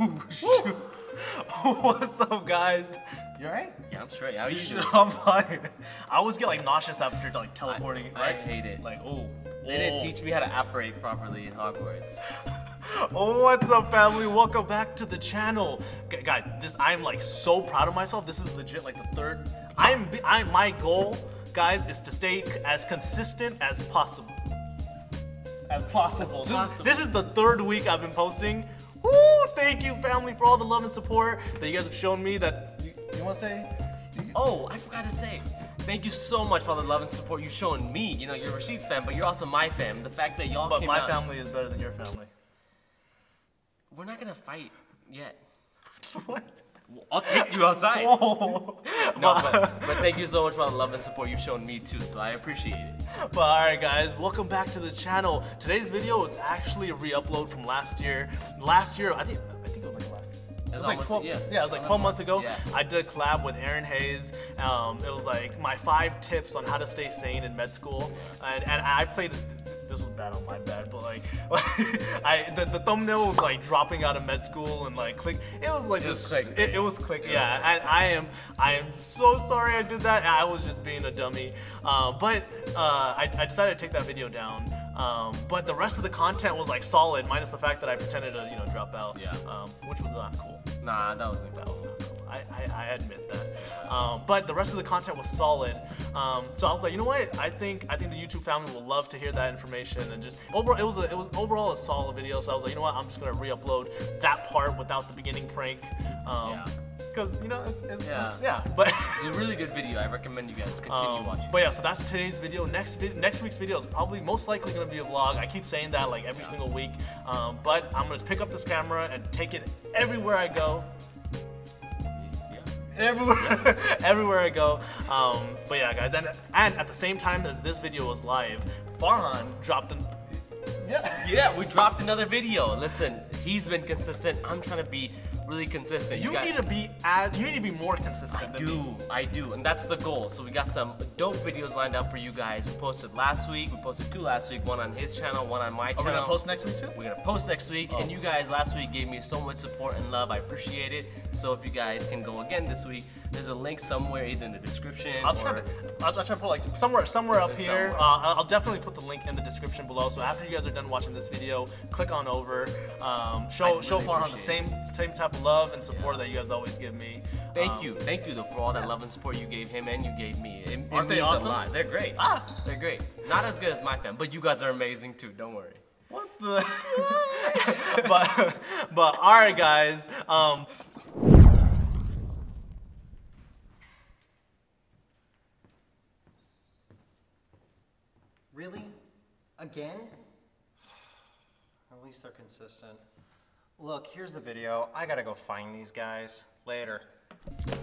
Oh, shoot. What's up, guys? You alright? Yeah, I'm straight. How you You doing? should- I'm fine. I always get like nauseous after like teleporting, I right? hate it. Like, oh. They didn't oh. teach me how to operate properly in Hogwarts. Oh, what's up, family? Welcome back to the channel, Gu- guys. This I'm like so proud of myself. This is legit like the third. I'm I'm my goal, guys, is to stay as consistent as possible. As possible. This, is- possible. this is the third week I've been posting. Woo! Thank you, family, for all the love and support that you guys have shown me. That you, you want to say? Oh, I forgot to say. Thank you so much for all the love and support you've shown me. You know, you're Rashid's fan, but you're also my fan. The fact that y'all But came my out. family is better than your family. We're not gonna fight yet. what? I'll take you outside. No, but, but thank you so much for the love and support you've shown me too. So I appreciate it. But alright guys, welcome back to the channel. Today's video is actually a re-upload from last year. Last year, I think I think it was like last it was like almost- 12, yeah. yeah, it was like 12 months ago. yeah. I did a collab with Aaron Hayes. Um, it was like my five tips on how to stay sane in med school. And, and I played, on my bad, but like, I the, the thumbnail was like dropping out of med school and like click. It was like It was this, clickbait. it, it was click, It yeah. was And I am, I am so sorry I did that. I was just being a dummy. Uh, but uh, I, I decided to take that video down. Um, but the rest of the content was like solid, minus the fact that I pretended to, you know, drop out. Yeah. Um, which was not cool. Nah, that wasn't That was not cool. I, I, I admit that. Um, but the rest of the content was solid. Um, so I was like, you know what? I think I think the YouTube family will love to hear that information and just overall it was a, it was overall a solid video. So I was like, you know what? I'm just gonna re-upload that part without the beginning prank. Um, Yeah. Cause you know it's, it's, Yeah. it's- yeah. But It's a really good video. I recommend you guys continue um, watching. but yeah, so that's today's video. Next vid- next week's video is probably most likely gonna be a vlog. I keep saying that like every single week. Um, but I'm gonna pick up this camera and take it everywhere I go. yeah. everywhere everywhere I go. Um, but yeah, guys, and and at the same time as this video was live, Farhan dropped an yeah. Yeah, we dropped another video. Listen, he's been consistent. I'm trying to be really consistent. You got- need to be as you need to be more consistent. I than me. do, I do, and that's the goal. So we got some dope videos lined up for you guys. We posted last week, we posted two last week, one on his channel, one on my Are channel. we gonna post next week too? We're gonna post next week, and oh. you guys last week gave me so much support and love. I appreciate it. So if you guys can go again this week, there's a link somewhere either in the description I'll try to I'll, I'll try to put like somewhere somewhere up here. Uh, I'll definitely put the link in the description below. So after you guys are done watching this video, click on over. Um, show I show really Farhan the same same type of love and support that you guys always give me. Thank Um, you, thank you though, for all that love and support you gave him and you gave me. It, it Aren't they means awesome? They're great. Ah. They're great. Not as good as my fam, but you guys are amazing too. Don't worry. What the? but but all right, guys. Um, Again? At least they're consistent. Look, here's the video. I gotta go find these guys. Later.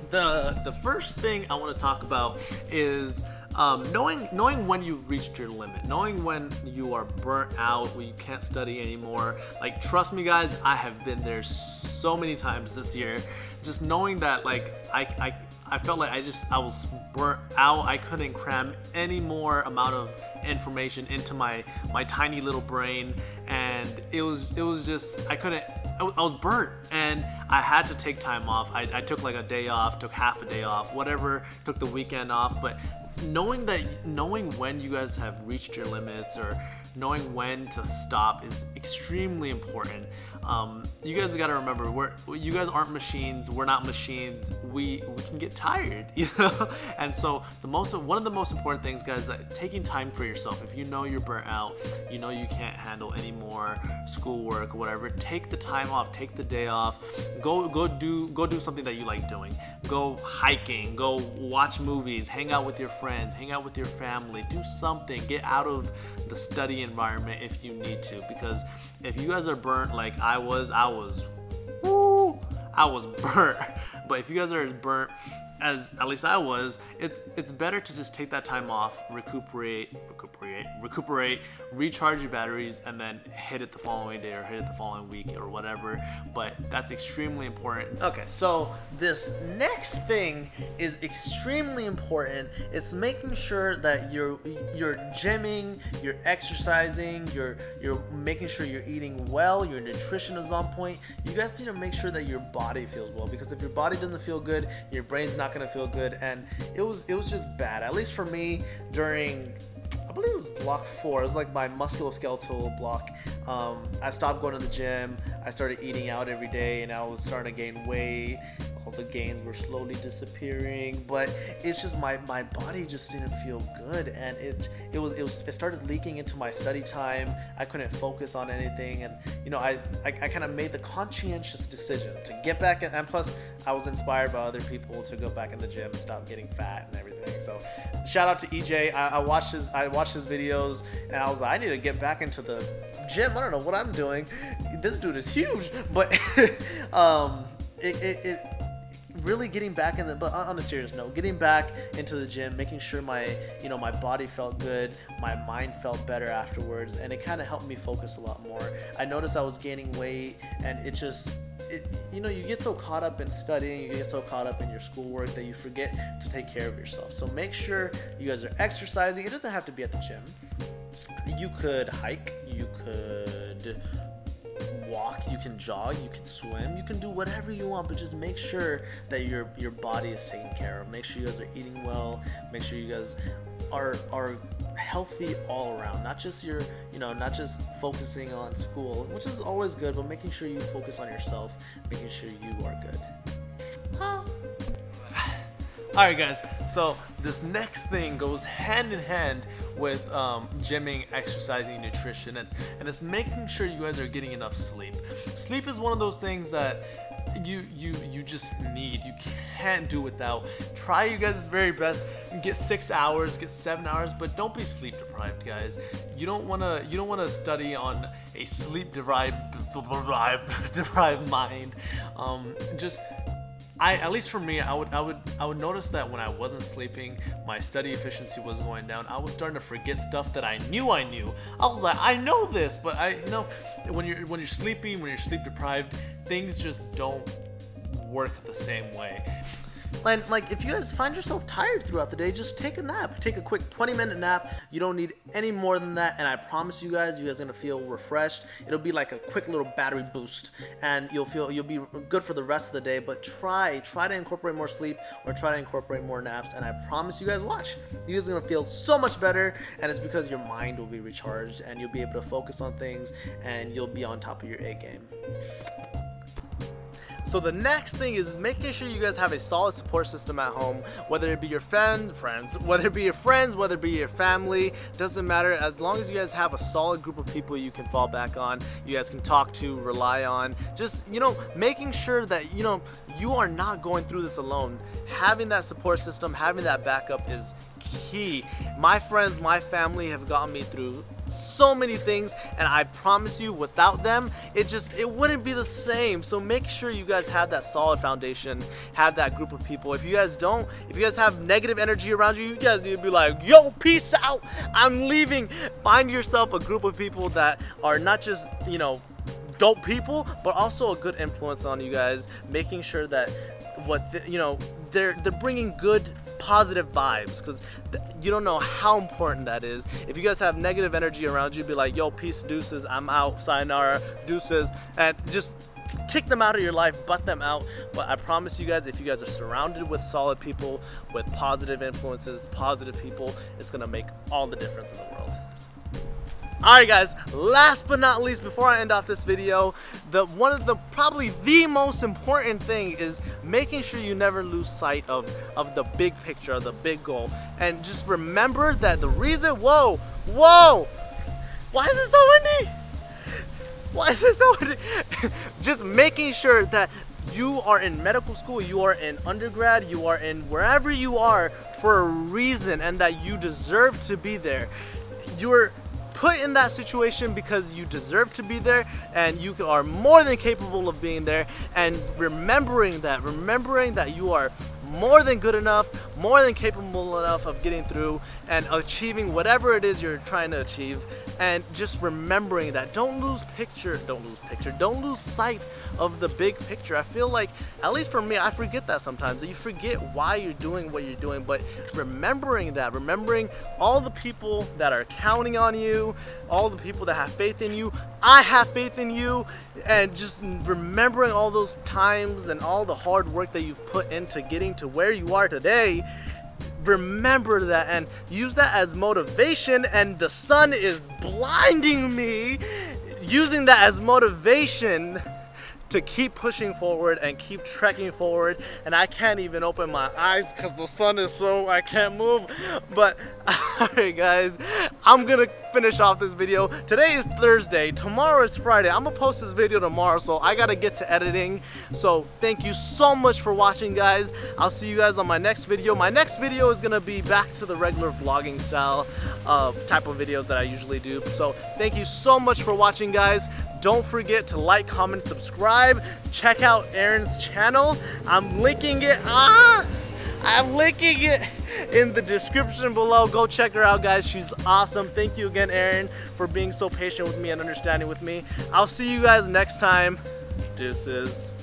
the the first thing I want to talk about is um, knowing knowing when you've reached your limit, knowing when you are burnt out, when you can't study anymore. Like trust me, guys, I have been there so many times this year. Just knowing that, like I I. I felt like I just I was burnt out. I couldn't cram any more amount of information into my my tiny little brain, and it was it was just I couldn't I was- burnt and I had to take time off. I, I took like a day off, took half a day off, whatever, took the weekend off. But knowing that, knowing when you guys have reached your limits or knowing when to stop is extremely important. Um, you guys got to remember, we're you guys aren't machines. We're not machines. We we can get tired, you know. And so the most one of the most important things, guys, that taking time for yourself. If you know you're burnt out, you know you can't handle any more schoolwork, whatever. Take the time off. Take the day off. Go go do go do something that you like doing. Go hiking. Go watch movies. Hang out with your friends. Hang out with your family. Do something. Get out of the study environment if you need to. Because if you guys are burnt like I was, I was, woo, I was burnt. But if you guys are as burnt as at least I was, it's it's better to just take that time off, recuperate, recuperate, recuperate, recharge your batteries, and then hit it the following day or hit it the following week or whatever. But that's extremely important. Okay, so this next thing is extremely important. It's making sure that you're you're gymming, you're exercising, you're you're making sure you're eating well, your nutrition is on point. You guys need to make sure that your body feels well because if your body doesn't feel good, your brain's not gonna feel good. And it was it was just bad. At least for me during I believe it was block four. It was like my musculoskeletal block. Um, I stopped going to the gym. I started eating out every day, and I was starting to gain weight. All the gains were slowly disappearing, but it's just my, my body just didn't feel good, and it it was it was it started leaking into my study time. I couldn't focus on anything, and you know I I, I kind of made the conscientious decision to get back, in, and plus I was inspired by other people to go back in the gym and stop getting fat and everything. So shout out to EJ. I, I watched his I watched his videos, and I was like I need to get back into the gym. I don't know what I'm doing. This dude is huge, but um, it, it, it really getting back in the but on a serious note getting back into the gym making sure my you know my body felt good my mind felt better afterwards and it kind of helped me focus a lot more. I noticed i was gaining weight and it just it, you know you get so caught up in studying you get so caught up in your schoolwork that you forget to take care of yourself. So make sure you guys are exercising. It doesn't have to be at the gym. You could hike you could walk, you can jog, you can swim, you can do whatever you want, but just make sure that your your body is taken care of. Make sure you guys are eating well. Make sure you guys are are healthy all around. Not just your, you know, not just focusing on school, which is always good, but making sure you focus on yourself, making sure you are good. Alright guys, so this next thing goes hand in hand with um, gymming, exercising, nutrition, and, and it's making sure you guys are getting enough sleep. Sleep is one of those things that you you you just need. You can't do without. Try you guys' very best. Get six hours, get seven hours, but don't be sleep deprived, guys. You don't wanna you don't wanna study on a sleep deprived, deprived mind. Um, just I at least for me, I would I would I would notice that when I wasn't sleeping, my study efficiency was going down. I was starting to forget stuff that I knew I knew. I was like, I know this, but I you know when you're when you're sleeping, when you're sleep deprived, things just don't work the same way. And like, if you guys find yourself tired throughout the day, just take a nap. Take a quick 20 minute nap. You don't need any more than that. And I promise you guys, you guys are gonna feel refreshed. It'll be like a quick little battery boost, and you'll feel you'll be good for the rest of the day. But try try to incorporate more sleep or try to incorporate more naps. And I promise you guys, watch. You guys are gonna feel so much better, and it's because your mind will be recharged, and you'll be able to focus on things, and you'll be on top of your A game. So the next thing is making sure you guys have a solid support system at home, whether it be your friend, friends, whether it be your friends, whether it be your family, doesn't matter. As long as you guys have a solid group of people you can fall back on, you guys can talk to, rely on, just, you know, making sure that, you know, you are not going through this alone. Having that support system, having that backup is key. My friends, my family have gotten me through so many things and I promise you without them it just it wouldn't be the same. So make sure you guys have that solid foundation have that group of people. If you guys don't if you guys have negative energy around you you guys need to be like yo peace out. I'm leaving. Find yourself a group of people that are not just you know dope people but also a good influence on you guys making sure that what the, you know they're they're bringing good positive vibes because you don't know how important that is. If you guys have negative energy around you, be like, yo, peace, deuces, I'm out, sayonara, deuces, and just kick them out of your life, butt them out. But I promise you guys, if you guys are surrounded with solid people, with positive influences, positive people, it's gonna make all the difference in the world. Alright guys, last but not least, before I end off this video, the one of the probably the most important thing is making sure you never lose sight of, of the big picture, the big goal. And just remember that the reason, whoa, whoa, why is it so windy? Why is it so windy? just making sure that you are in medical school, you are in undergrad, you are in wherever you are for a reason and that you deserve to be there. You're put in that situation because you deserve to be there and you are more than capable of being there and remembering that remembering that you are more than good enough, more than capable enough of getting through and achieving whatever it is you're trying to achieve. And just remembering that. Don't lose picture, don't lose picture, don't lose sight of the big picture. I feel like, at least for me, I forget that sometimes. You forget why you're doing what you're doing, but remembering that, remembering all the people that are counting on you, all the people that have faith in you. I have faith in you, and just remembering all those times and all the hard work that you've put into getting to where you are today remember that and use that as motivation and the sun is blinding me using that as motivation to keep pushing forward and keep trekking forward and I can't even open my eyes because the sun is so I can't move. But alright guys I'm gonna finish off this video today is Thursday tomorrow is Friday I'm gonna post this video tomorrow so I gotta get to editing so thank you so much for watching guys I'll see you guys on my next video my next video is gonna be back to the regular vlogging style uh, type of videos that I usually do so thank you so much for watching guys don't forget to like, comment, subscribe. Check out Aaron's channel. I'm linking it. Ah! I'm linking it in the description below. Go check her out, guys. She's awesome. Thank you again, Aaron, for being so patient with me and understanding with me. I'll see you guys next time. Deuces.